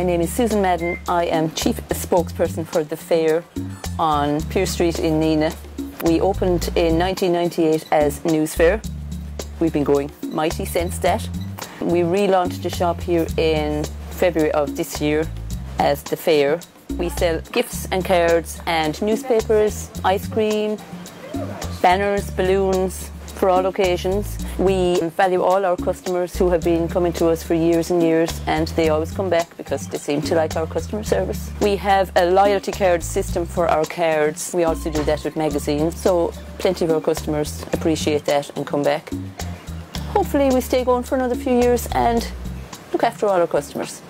My name is Susan Madden. I am Chief Spokesperson for the Fayre on Pier Street in Nenagh. We opened in 1998 as News Fair. We've been going mighty since that. We relaunched the shop here in February of this year as the Fayre. We sell gifts and cards and newspapers, ice cream, banners, balloons, for all occasions. We value all our customers who have been coming to us for years and years and they always come back because they seem to like our customer service. We have a loyalty card system for our cards. We also do that with magazines so plenty of our customers appreciate that and come back. Hopefully we stay going for another few years and look after all our customers.